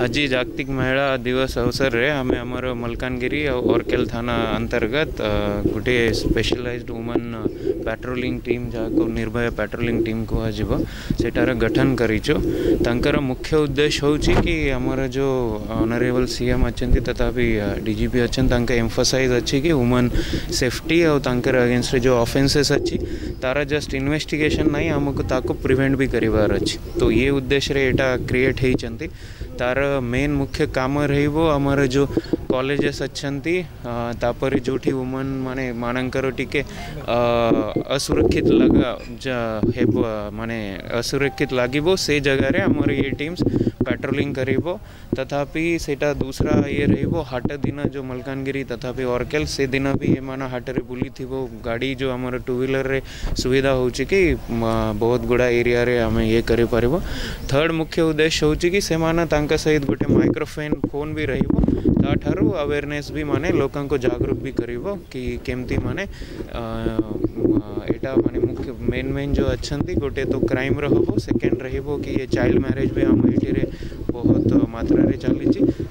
आज जागतिक महिला दिवस अवसर रे आम आम मलकानगिरी औरकेल थाना अंतर्गत गोटे स्पेशलाइज वुमेन पेट्रोलिंग टीम जहाँ को निर्भय पेट्रोलिंग टीम से गठन कर मुख्य उद्देश्य हूँ कि आमर जो अनरेबल सीएम अच्छा तथापि डीजीपी अच्छे एम्फोसाइज अच्छी कि वुमेन सेफ्टी और अगेन्स्ट जो अफेन्सेस अच्छी तार जस्ट इनभेटिगेसन नहीं आमको प्रिभेन्ट भी करार अच्छे तो ये उद्देश्य यहाँ क्रिएट होती તારા મેઇન મુખ્ય કામ રહ્યું અમારે જો कलेजेस अच्छा तापर जो वुमन मान मान टीके असुरक्षित लग माने असुरक्षित लगे से जगार आमर ये टीम्स पेट्रोलिंग कर तथापि से दूसरा ये रही हाट दिन जो मलकानगिरी तथापि ऑर्केल से दिन भी मान हाटे बुली थो गाड़ी जो आम टू ह्विलर रे सुविधा हो बहुत गुड़ा एरिया रे ये कर थर्ड मुख्य उद्देश्य हूँ कि सहित गोटे माइक्रोफेन फोन भी रहा అందరూ అవేర్నెస్ బి మనే లోకంకు జాగरूक भी कर कि केमती माने एटा माने मुख्य मेन मेन जो अच्छा गोटे तो क्राइम रोब सेकेंड रो कि ये चाइल्ड मैरिज भी आम एठी बहुत मात्रा रे चली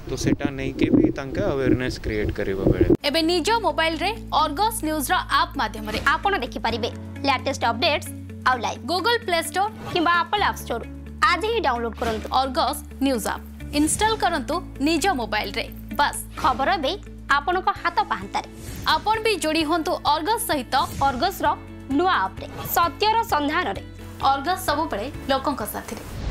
तो सेटा नहीं के भी तंका अवेयरनेस क्रिएट करिवो बेले एबे निजो मोबाइल रे ऑर्गस न्यूज रा आप माध्यम रे आपण देखि परिबे लेटेस्ट अपडेट्स आउ लाइव गूगल प्ले स्टोर किबा एप्पल ऐप स्टोर आज ही डाउनलोड करंतु ऑर्गस न्यूज ऐप इंस्टॉल करंतु निजो मोबाइल रे ବାସ୍ ଖବର ଏବେ ଆପଣଙ୍କ ହାତ ପାହାନ୍ତାରେ ଆପଣ ବି ଯୋଡ଼ି ହୁଅନ୍ତୁ ଅର୍ଗସ୍ ସହିତ ଅର୍ଗସ୍ର ନୂଆ ଆପ୍ରେ ସତ୍ୟର ସନ୍ଧାନରେ ଅର୍ଗସ୍ ସବୁବେଳେ ଲୋକଙ୍କ ସାଥିରେ